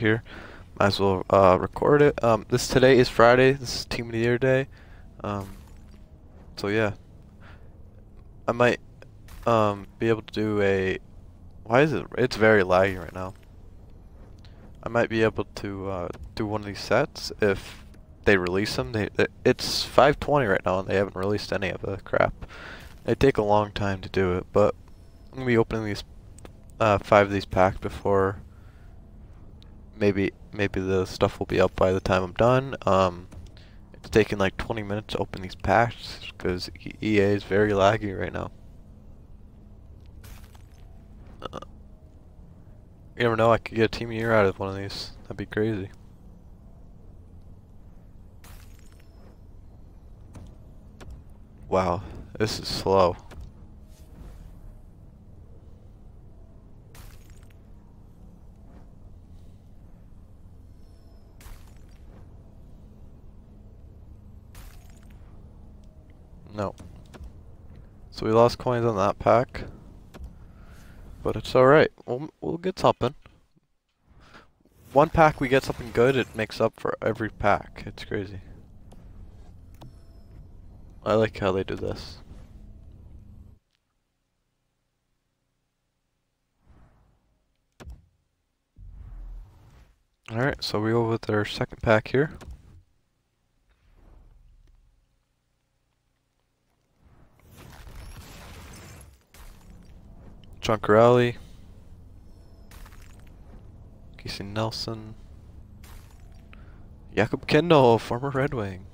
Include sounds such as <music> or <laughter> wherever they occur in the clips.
here. Might as well uh, record it. Um, this today is Friday. This is Team of the Year day. Um, so yeah, I might um be able to do a. Why is it? It's very laggy right now. I might be able to uh, do one of these sets if they release them. They, they, it's 5:20 right now, and they haven't released any of the crap. They take a long time to do it, but I'm gonna be opening these uh, five of these packs before maybe maybe the stuff will be up by the time I'm done. Um, it's taking like 20 minutes to open these packs because EA is very laggy right now. Uh, you never know, I could get a team year out of one of these. That'd be crazy. Wow, this is slow. No. So we lost coins on that pack. But it's alright. We'll, we'll get something. One pack we get something good, it makes up for every pack. It's crazy. I like how they do this. Alright, so we go with our second pack here. John Corrali, Casey Nelson, Jakub Kendall, former Red Wing.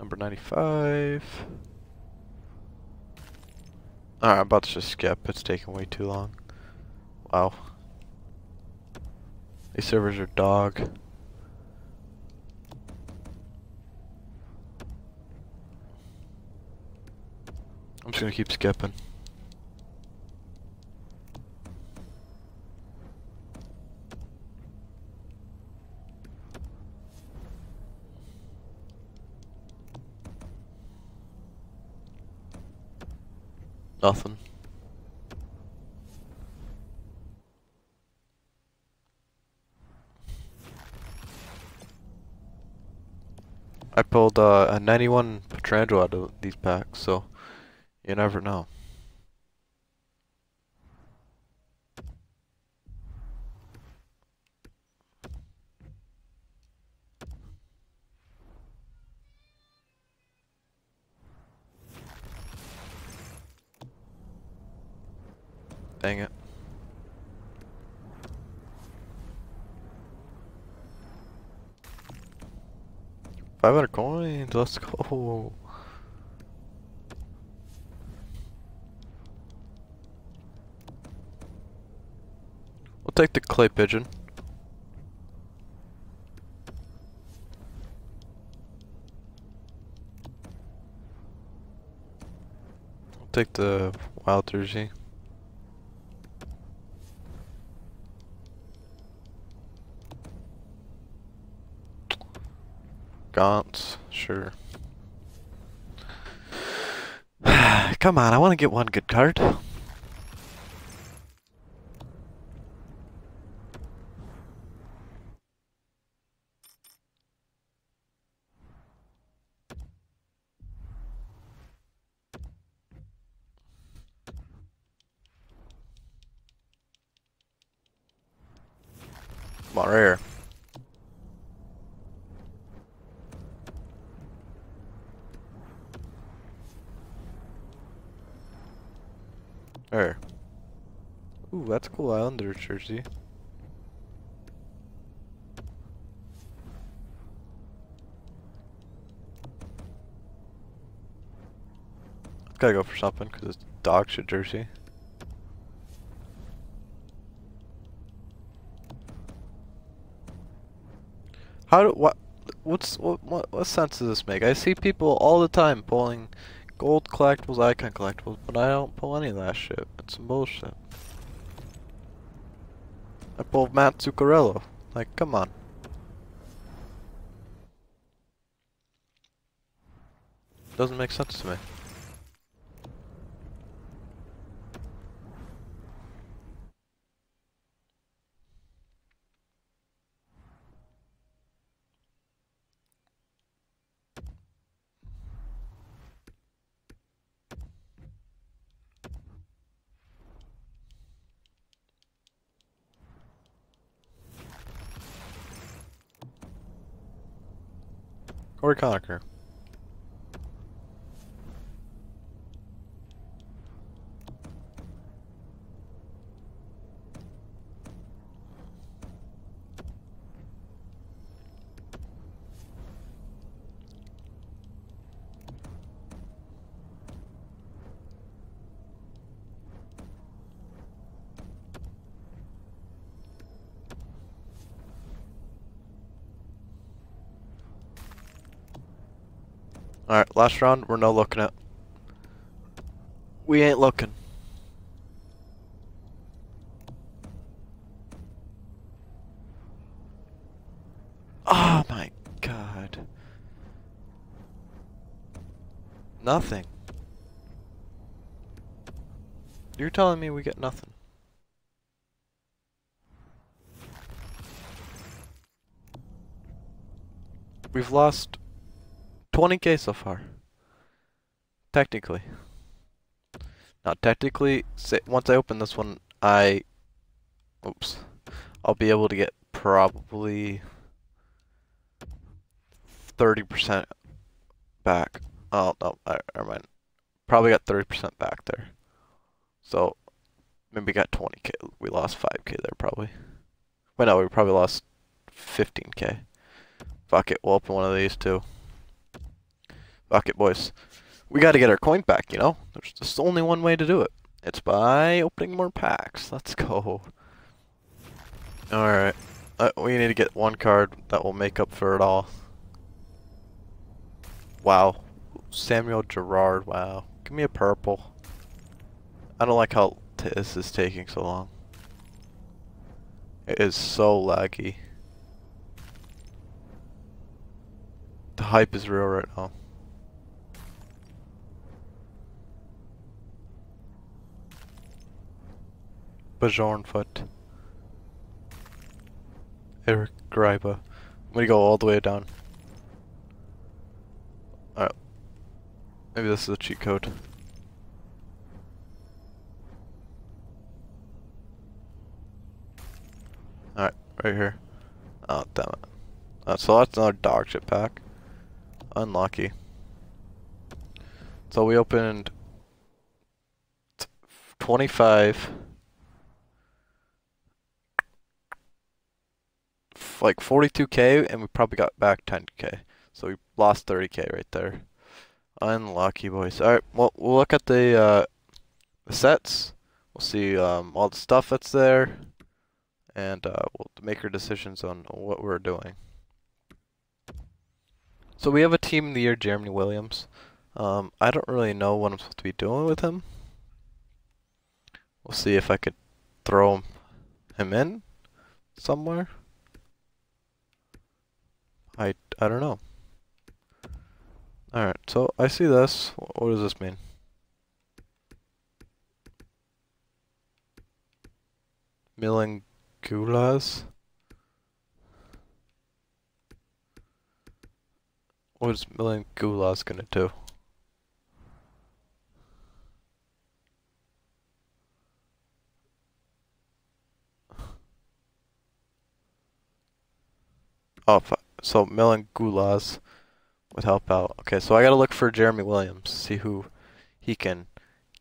Number 95. Alright, I'm about to just skip. It's taking way too long. Wow. These servers are dog. Just gonna keep skipping. Nothing. I pulled uh, a 91 Pietrangelo out of these packs, so you never know. Dang it. Five hundred coins, let's go. We'll take the clay pigeon. We'll take the wild jersey. Gaunts, sure. <sighs> Come on, I want to get one good card. On, right here. There. Ooh, that's a cool Islander jersey. Gotta go for something because it's dog shit jersey. How do what? What's what, what? What sense does this make? I see people all the time pulling gold collectibles, icon collectibles, but I don't pull any of that shit. It's some bullshit. I pulled Mats Zuccarello. Like, come on. Doesn't make sense to me. Cory Conacher. Alright, last round, we're no looking at. We ain't looking. Oh my god. Nothing. You're telling me we get nothing. We've lost 20k so far. Technically. Now, technically, once I open this one, I... Oops. I'll be able to get probably 30% back. Oh, no, I, never mind. Probably got 30% back there. So, maybe got 20k. We lost 5k there, probably. Wait, no, we probably lost 15k. Fuck it, we'll open one of these too. Fuck it, boys. We gotta get our coin back, you know? There's just only one way to do it. It's by opening more packs. Let's go. Alright. Uh, we need to get one card that will make up for it all. Wow. Samuel Girard, wow. Give me a purple. I don't like how this is taking so long. It is so laggy. The hype is real right now. Bjornfot. Eric Gryba. I'm gonna go all the way down. Alright. Maybe this is a cheat code. Alright, right here. Oh, damn it. Uh, so that's another dog shit pack. Unlucky. So we opened 25 like 42k and we probably got back 10k. So we lost 30k right there. Unlucky boys. Alright, well we'll look at the uh sets. We'll see um all the stuff that's there and uh, we'll make our decisions on what we're doing. So we have a team in the year Jeremy Williams. Um, I don't really know what I'm supposed to be doing with him. We'll see if I could throw him in somewhere. I, don't know. Alright, so I see this. What does this mean? Milan Gulas? What is Milan Gulas gonna do? Oh, so Milan Gulas would help out. Okay, so I gotta look for Jeremy Williams, see who he can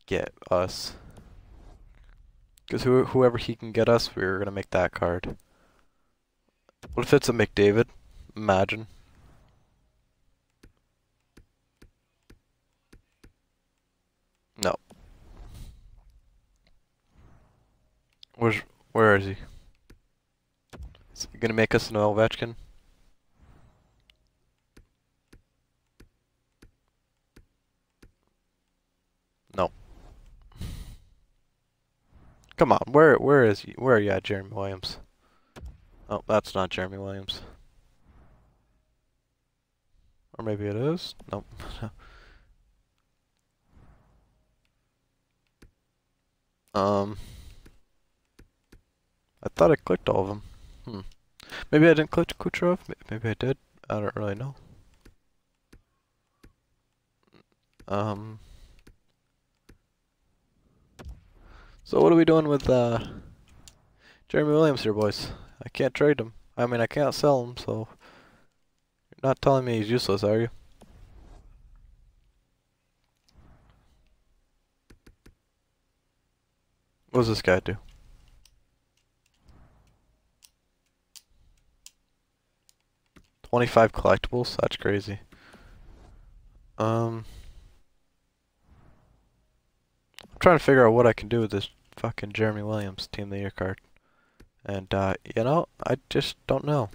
get us. Because who, whoever he can get us, we're gonna make that card. What if it's a McDavid? Imagine. No. Where's, where is he? Is he gonna make us an Ovechkin? Come on, where where is he? Where are you at, Jeremy Williams? Oh, that's not Jeremy Williams. Or maybe it is? Nope. <laughs> um, I thought I clicked all of them. Hmm. Maybe I didn't click Kucherov. Maybe I did. I don't really know. Um. So what are we doing with uh, Jeremy Williams here, boys? I can't trade him. I mean, I can't sell him, so you're not telling me he's useless, are you? What does this guy do? Twenty-five collectibles? That's crazy. Um, I'm trying to figure out what I can do with this fucking Jeremy Williams Team of the Year card. And, uh, you know, I just don't know.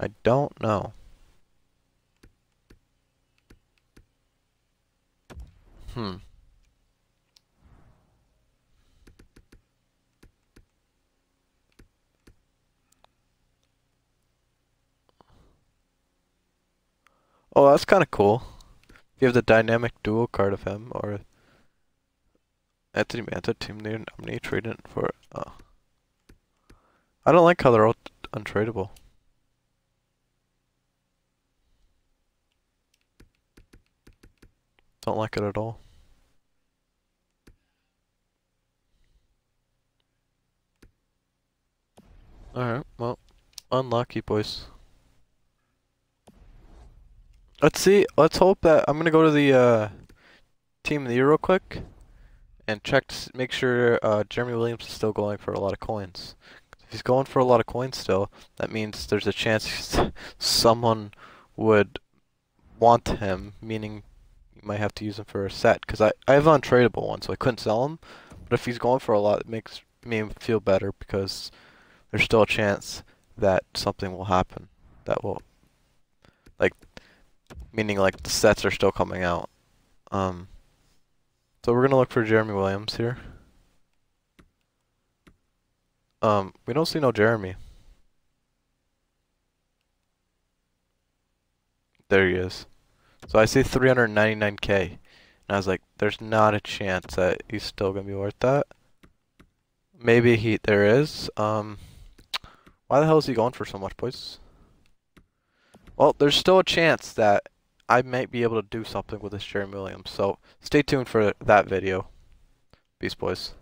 I don't know. Hmm. Oh, that's kind of cool. You have the dynamic dual card of him, or Anthony Mantha, team name nominee, trading for. Uh, I don't like how they're all untradeable. Don't like it at all. Alright, well, unlucky, boys. Let's see, let's hope that, I'm gonna go to the, uh, team of the year real quick, and check to make sure, uh, Jeremy Williams is still going for a lot of coins. If he's going for a lot of coins still, that means there's a chance <laughs> someone would want him, meaning you might have to use him for a set, because I, I have untradeable one, so I couldn't sell him, but if he's going for a lot, it makes me feel better, because there's still a chance that something will happen that will, like, meaning like the sets are still coming out. Um, so we're gonna look for Jeremy Williams here. Um, we don't see no Jeremy. There he is. So I see 399k. And I was like, there's not a chance that he's still gonna be worth that. Maybe he, there is. Um, why the hell is he going for so much, boys? Well, there's still a chance that I might be able to do something with this Jeremy Williams. So stay tuned for that video. Peace, boys.